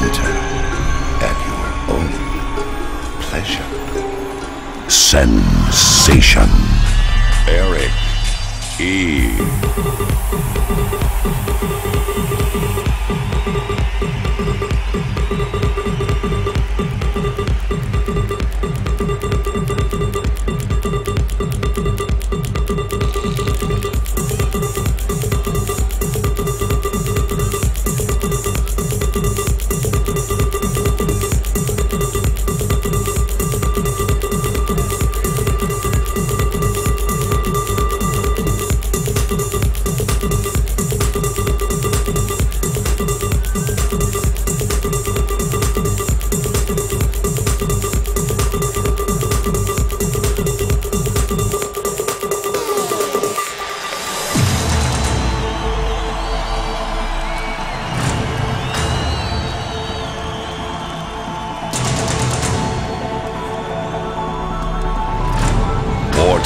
Enter at your own pleasure. Sensation. Erick E.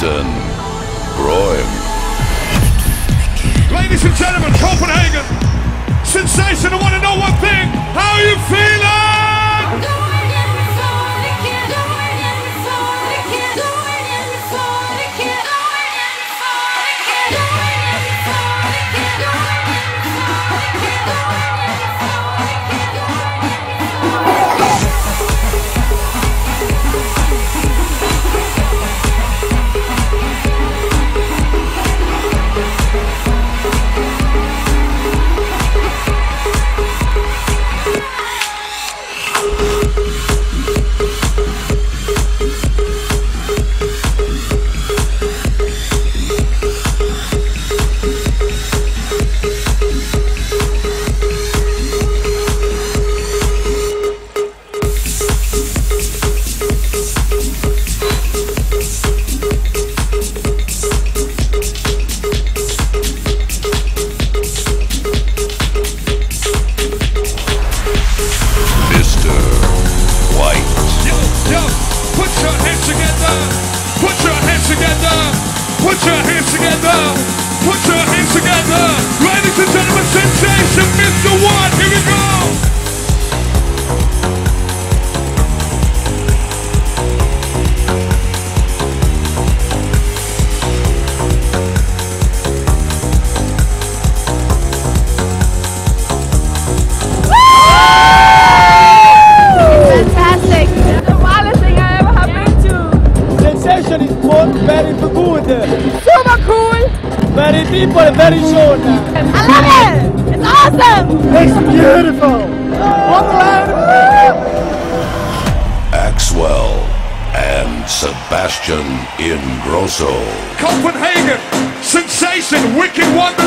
Groim. Ladies and gentlemen, Copenhagen, very deep and very short. I love it. It's awesome. It's beautiful. Wonderland. Axwell and Sebastian Ingrosso. Copenhagen, sensation, Wicked Wonderland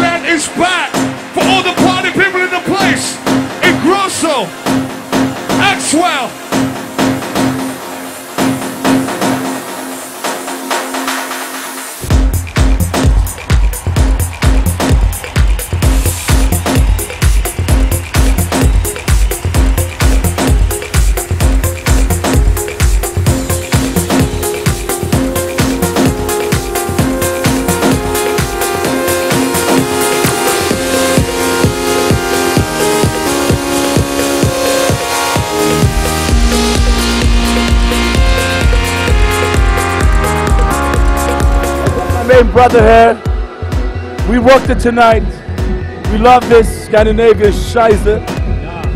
Main brother here. We worked it tonight. We love this Scandinavian Scheiße.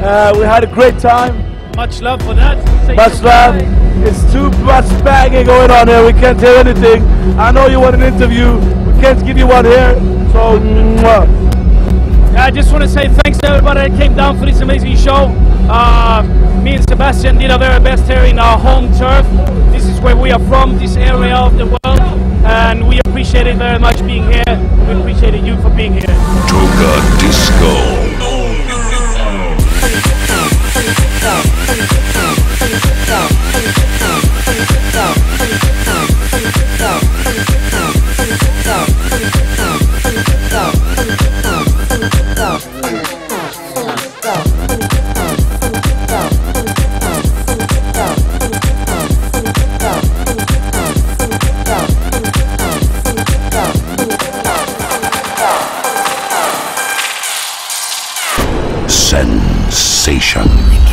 Uh, we had a great time. Much love for that. Say Much love. It's too much banging going on here. We can't hear anything. I know you want an interview. We can't give you one here. So, mwah. I just want to say thanks to everybody that came down for this amazing show. Uh, me and Sebastian did our very best here in our home turf. This is where we are from, this area of the world, and we appreciate it very much being here. We appreciate you for being here. Toga Disco. Sensation.